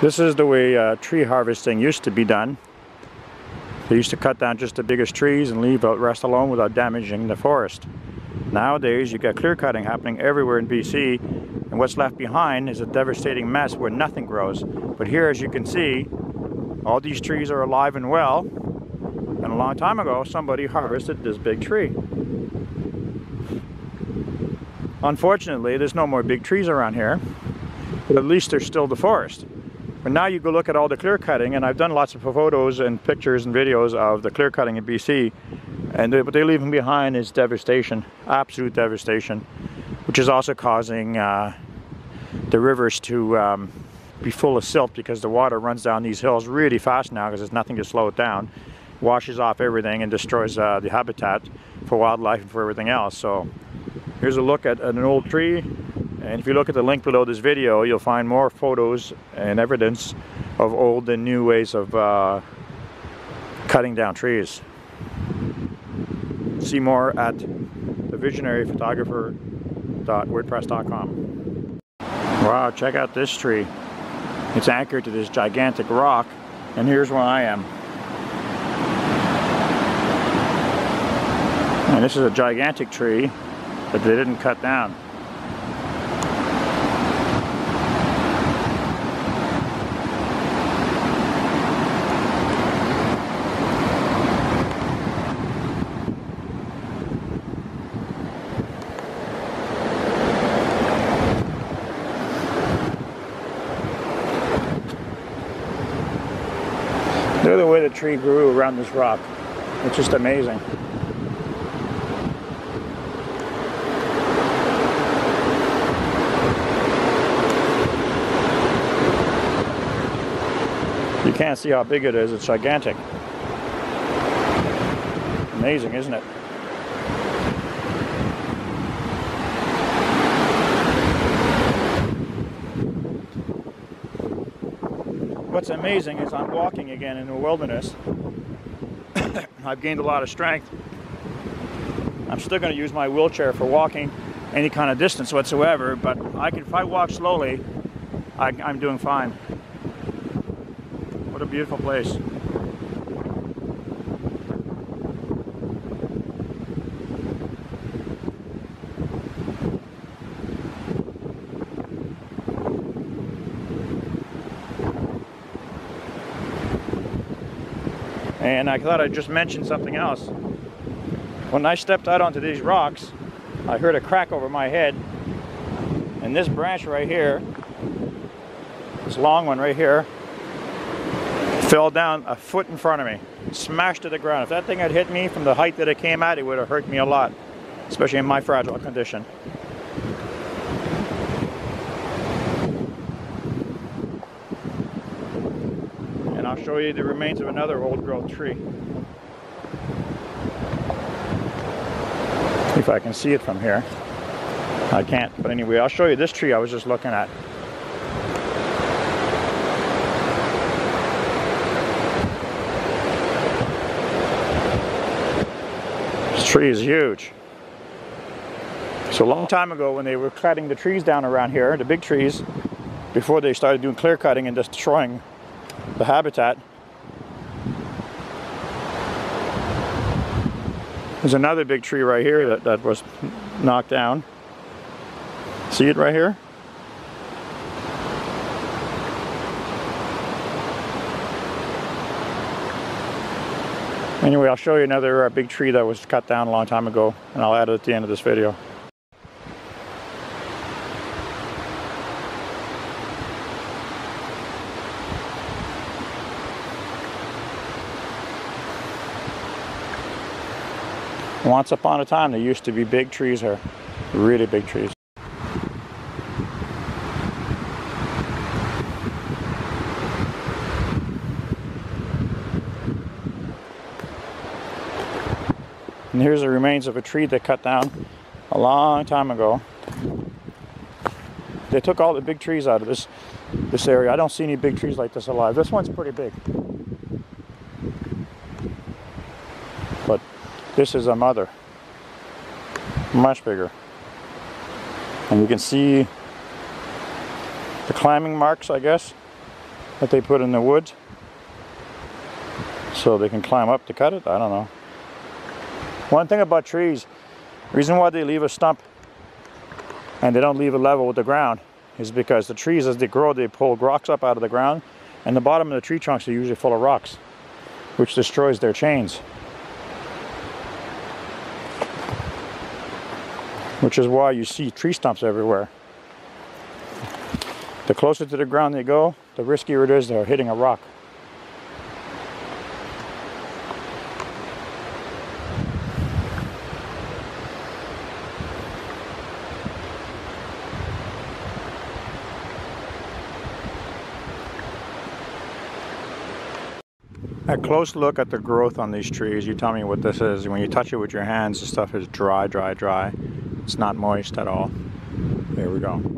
This is the way uh, tree harvesting used to be done. They used to cut down just the biggest trees and leave the rest alone without damaging the forest. Nowadays, you've got clear cutting happening everywhere in BC, and what's left behind is a devastating mess where nothing grows. But here, as you can see, all these trees are alive and well, and a long time ago, somebody harvested this big tree. Unfortunately, there's no more big trees around here, but at least there's still the forest. But now you go look at all the clear cutting, and I've done lots of photos and pictures and videos of the clear cutting in BC, and what they're leaving behind is devastation, absolute devastation, which is also causing uh, the rivers to um, be full of silt because the water runs down these hills really fast now because there's nothing to slow it down, washes off everything and destroys uh, the habitat for wildlife and for everything else. So here's a look at an old tree and if you look at the link below this video, you'll find more photos and evidence of old and new ways of uh, cutting down trees. See more at thevisionaryphotographer.wordpress.com. Wow, check out this tree. It's anchored to this gigantic rock, and here's where I am. And this is a gigantic tree that they didn't cut down. Tree grew around this rock. It's just amazing. You can't see how big it is, it's gigantic. Amazing, isn't it? What's amazing is I'm walking again in the wilderness. I've gained a lot of strength. I'm still going to use my wheelchair for walking any kind of distance whatsoever, but I can, if I walk slowly, I, I'm doing fine. What a beautiful place. And I thought I'd just mention something else. When I stepped out onto these rocks, I heard a crack over my head. And this branch right here, this long one right here, fell down a foot in front of me, smashed to the ground. If that thing had hit me from the height that it came at, it would have hurt me a lot, especially in my fragile condition. Show you the remains of another old growth tree. If I can see it from here. I can't, but anyway, I'll show you this tree I was just looking at. This tree is huge. So a long time ago when they were cutting the trees down around here, the big trees, before they started doing clear cutting and just destroying the habitat, there's another big tree right here that, that was knocked down. See it right here? Anyway, I'll show you another uh, big tree that was cut down a long time ago, and I'll add it at the end of this video. Once upon a time, there used to be big trees here, really big trees. And here's the remains of a tree they cut down a long time ago. They took all the big trees out of this this area. I don't see any big trees like this alive. This one's pretty big. This is a mother. Much bigger. And you can see the climbing marks, I guess. that they put in the wood so they can climb up to cut it. I don't know. One thing about trees, reason why they leave a stump and they don't leave it level with the ground is because the trees as they grow they pull rocks up out of the ground and the bottom of the tree trunks are usually full of rocks which destroys their chains which is why you see tree stumps everywhere the closer to the ground they go the riskier it is they're hitting a rock A close look at the growth on these trees. You tell me what this is. When you touch it with your hands, the stuff is dry, dry, dry. It's not moist at all. There we go.